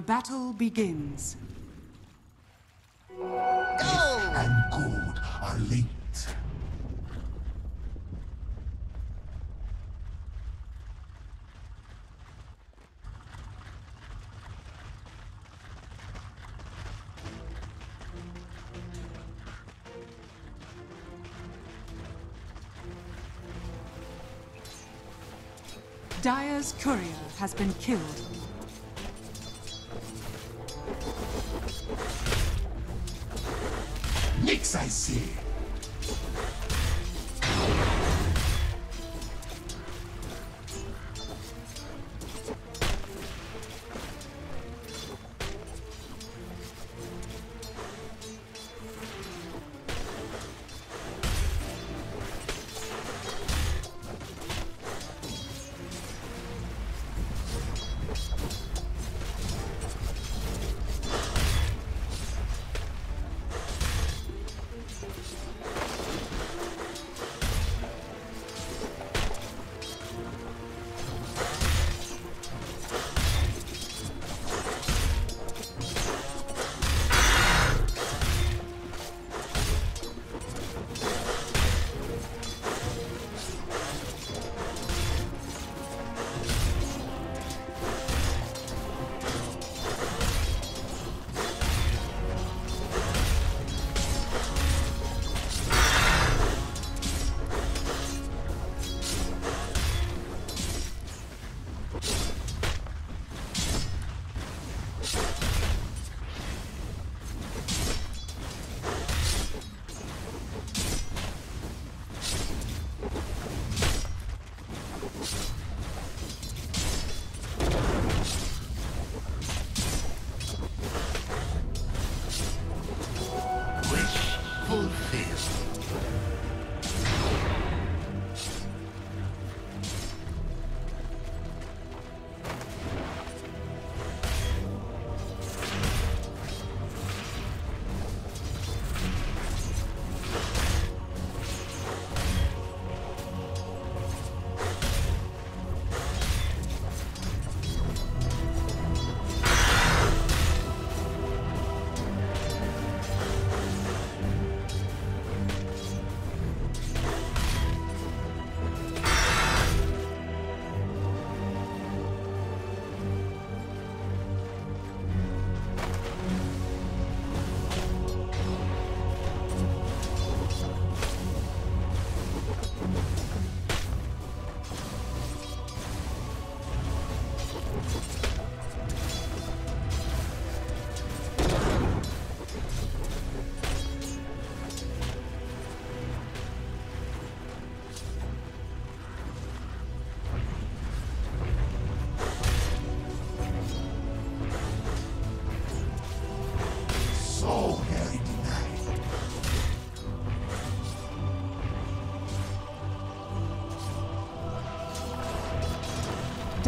The battle begins. Go! and good are linked. Dire's courier has been killed.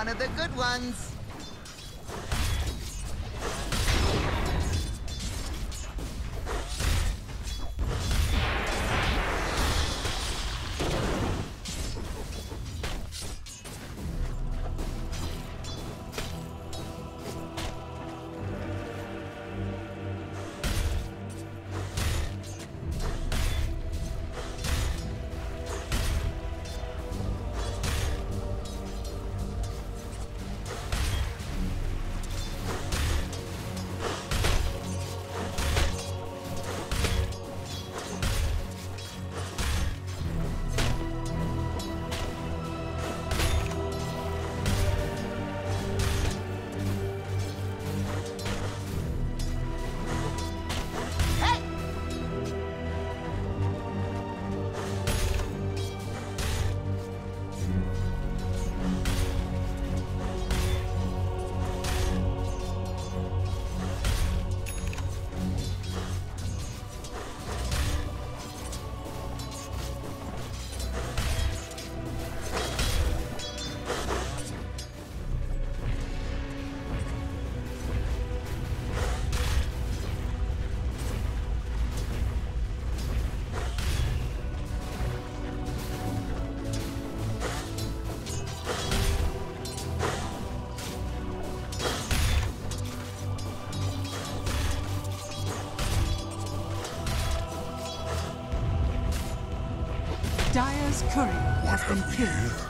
One of the good ones. What has been killed.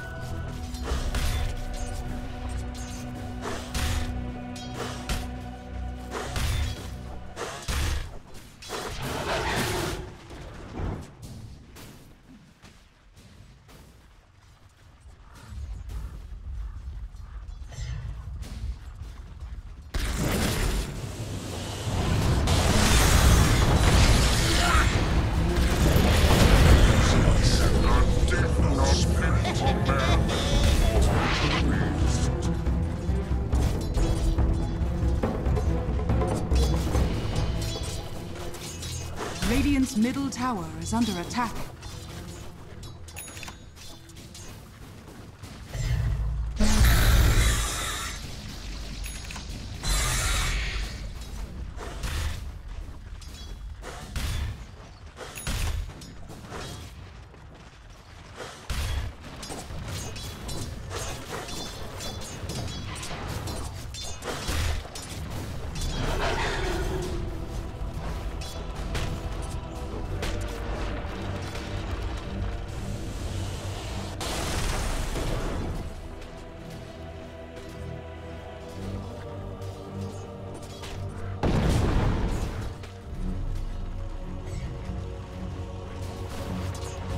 is under attack.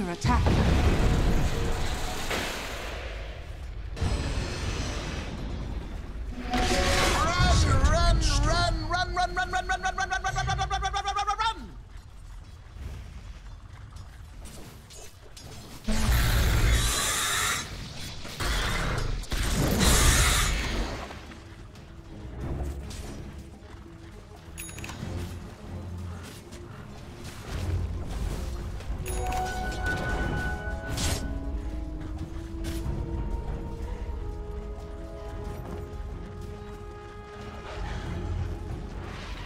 under attack.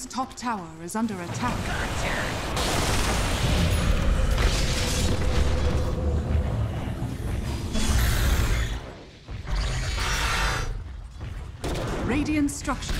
Radiant's top tower is under attack. Radiant structure.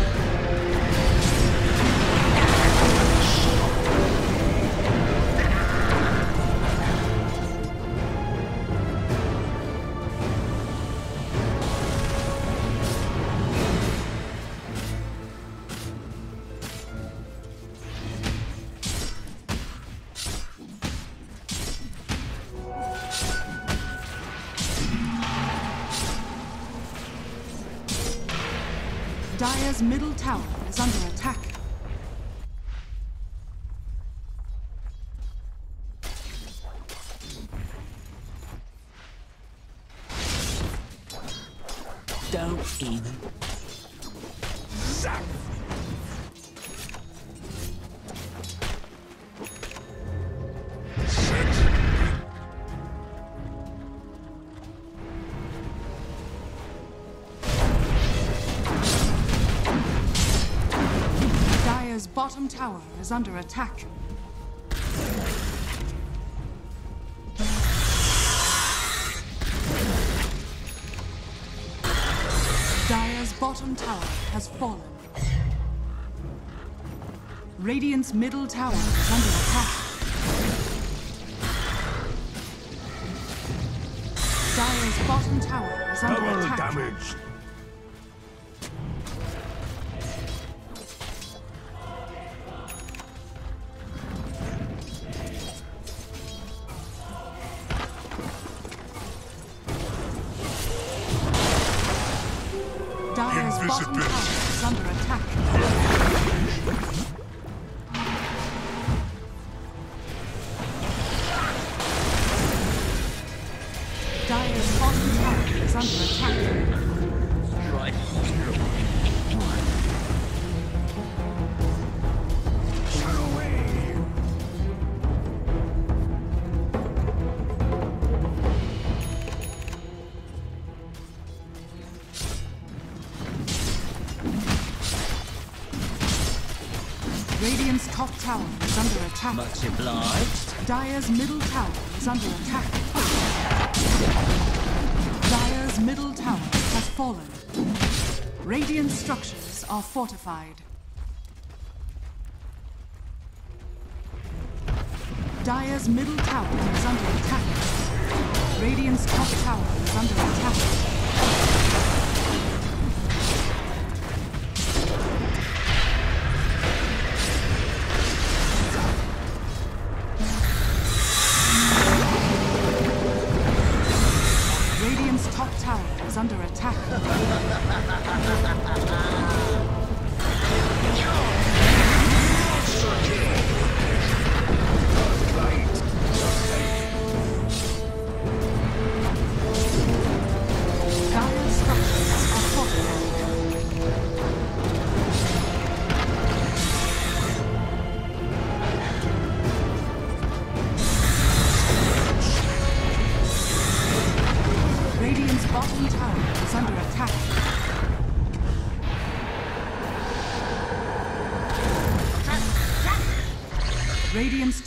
Is under attack. Dire's bottom tower has fallen. Radiant's middle tower is under attack. Dire's bottom tower is under Double attack. damage. Attack. Much obliged. Dire's middle tower is under attack. Dire's middle tower has fallen. Radiant structures are fortified. Dire's middle tower is under attack. Radiant's top tower is under attack.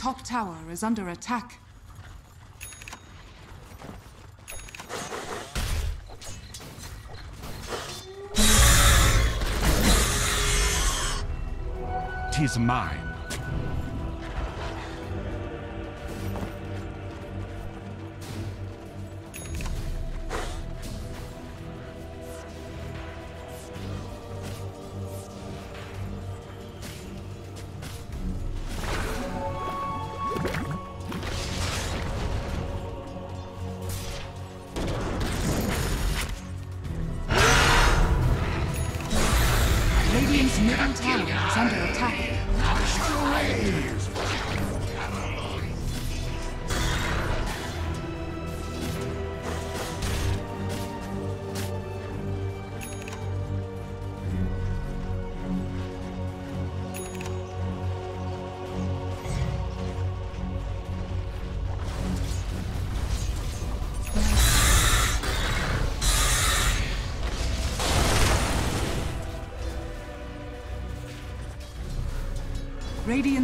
Top tower is under attack. Tis mine.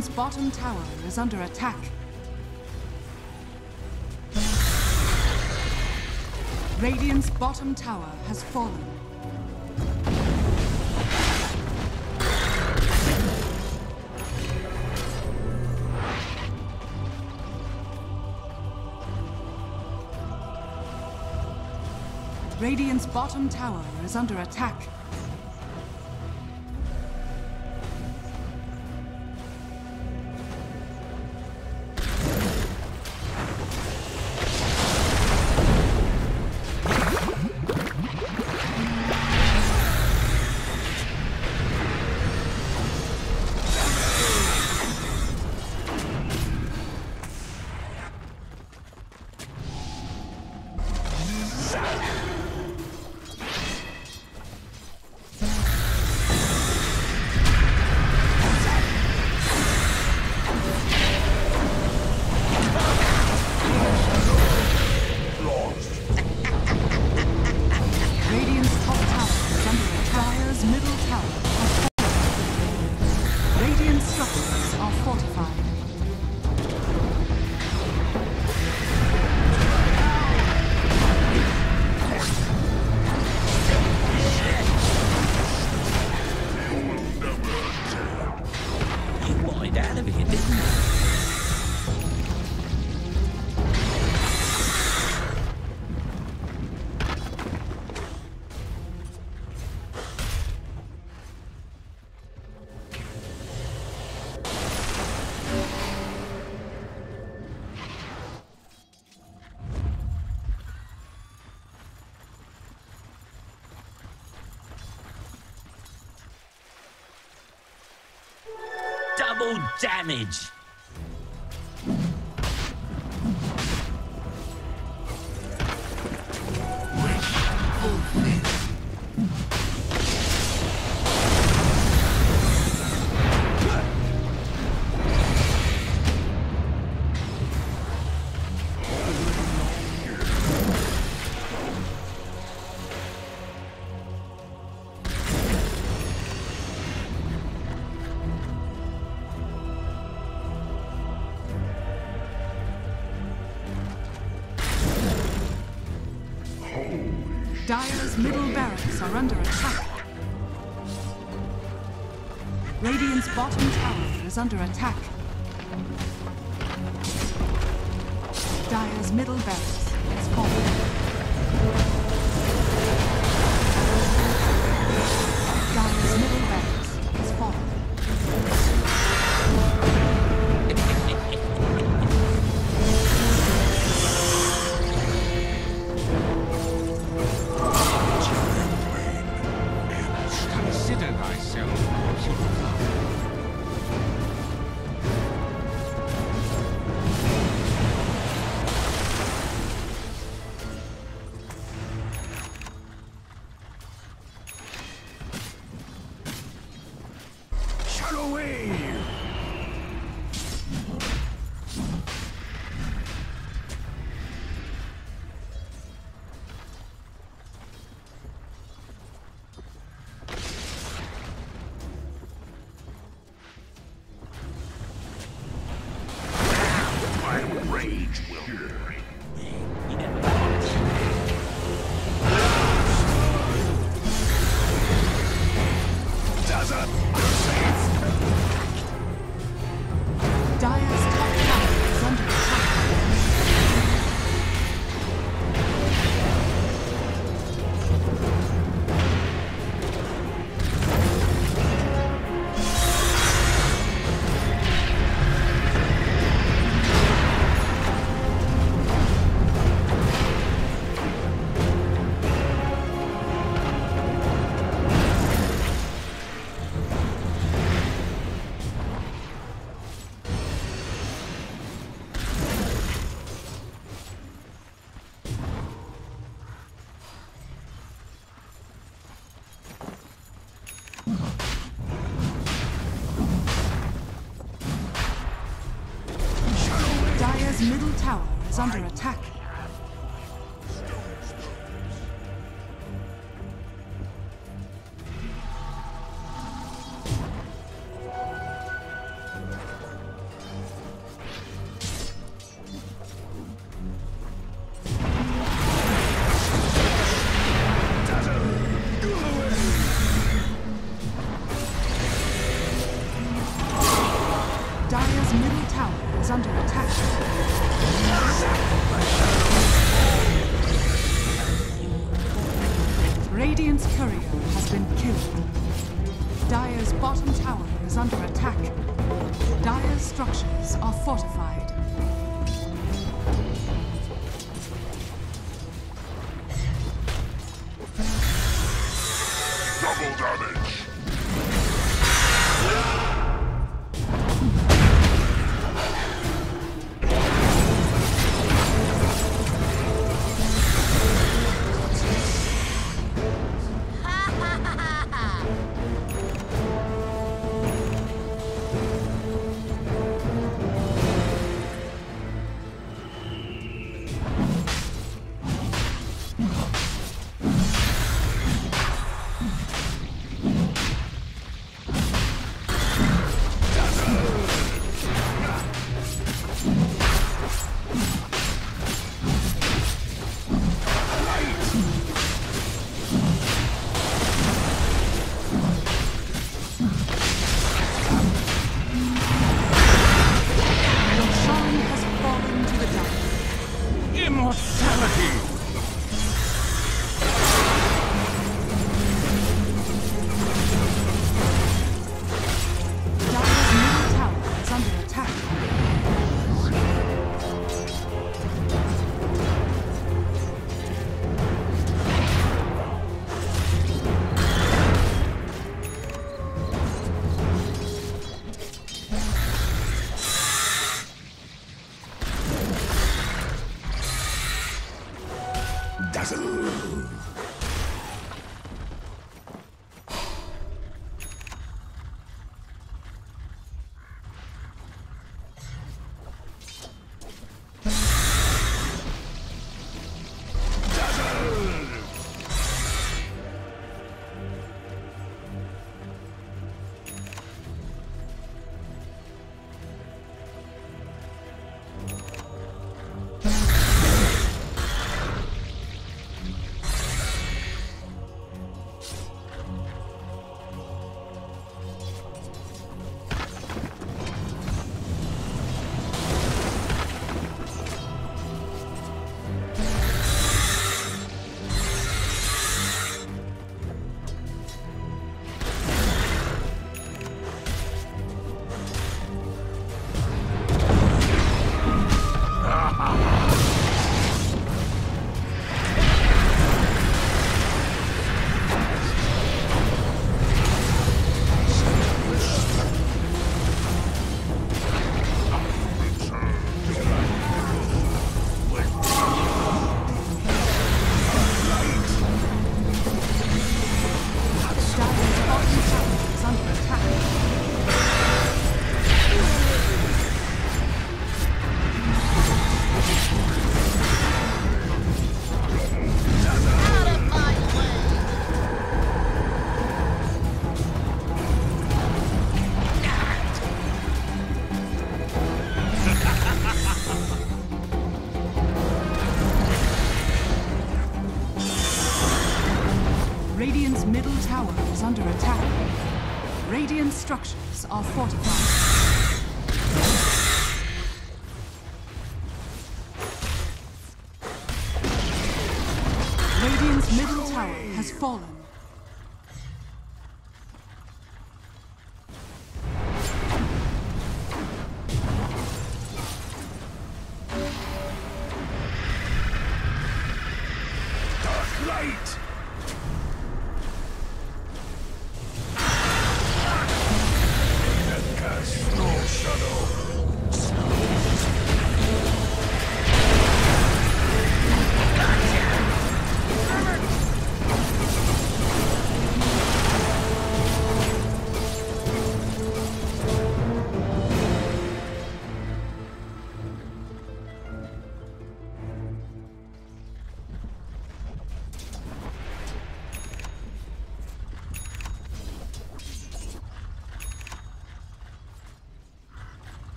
Radiant's bottom tower is under attack. Radiant's bottom tower has fallen. Radiant's bottom tower is under attack. Double damage! Dire's middle barracks are under attack. Radiant's bottom tower is under attack. Dire's middle barracks has fallen. Fallen.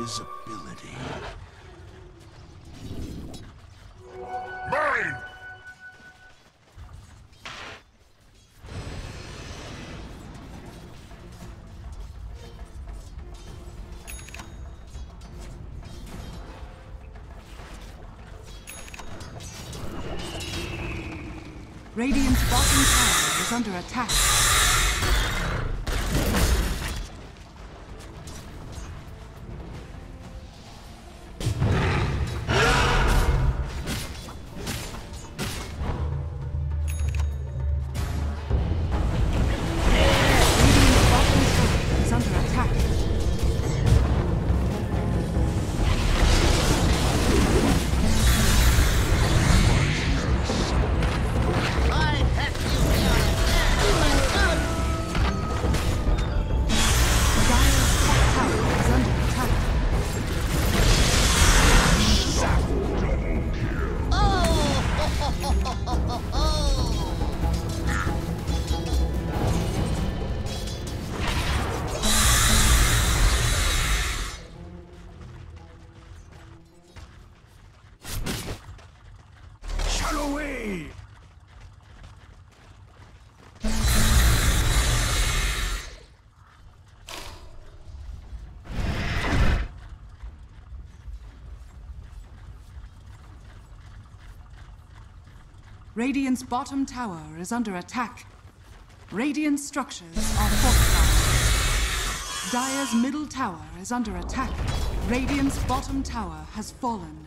Invisibility. Mine! Radiant's bottom tower is under attack. Radiant's bottom tower is under attack. Radiant structures are fortified. Dire's middle tower is under attack. Radiant's bottom tower has fallen.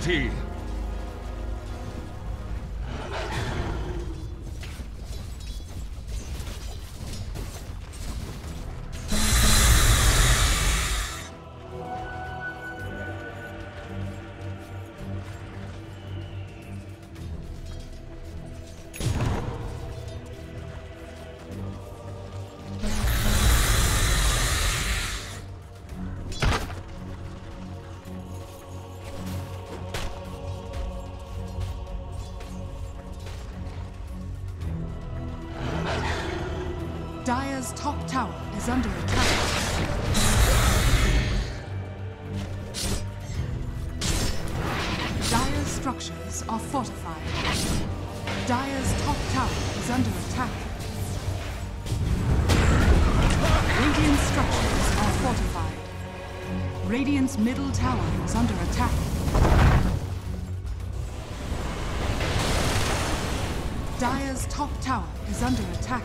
Immortality. Dire's top tower is under attack. Dire's structures are fortified. Dire's top tower is under attack. Radiant structures are fortified. Radiant's middle tower is under attack. Dire's top tower is under attack.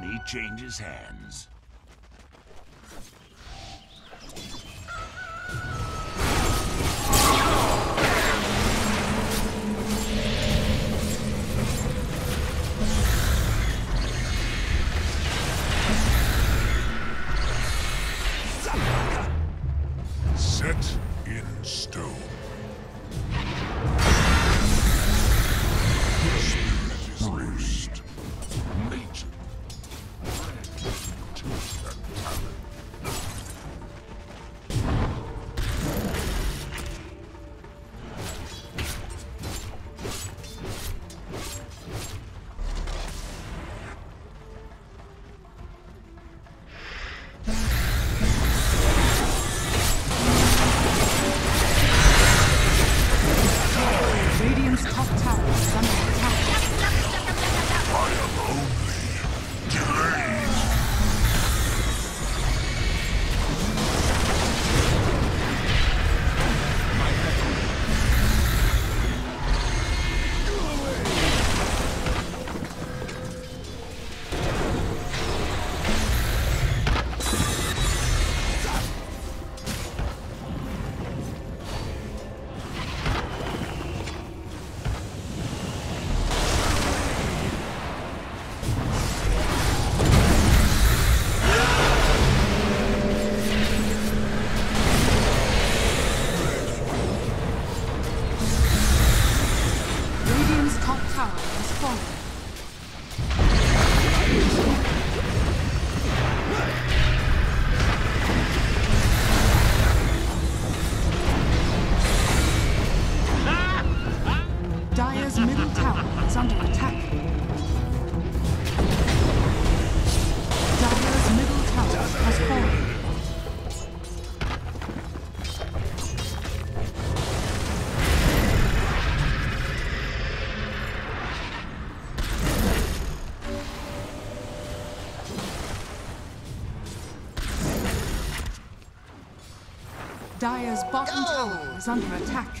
Money changes hands. Dire's bottom Go! tower is under attack.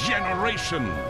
Regeneration!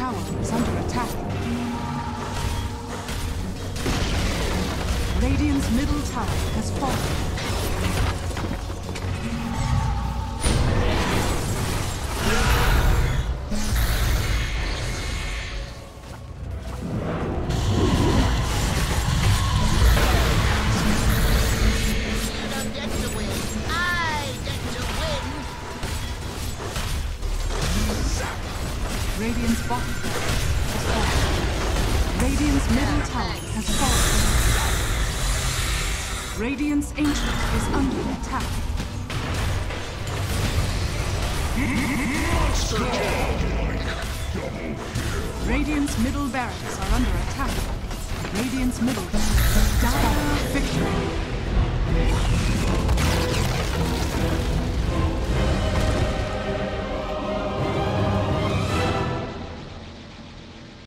tower.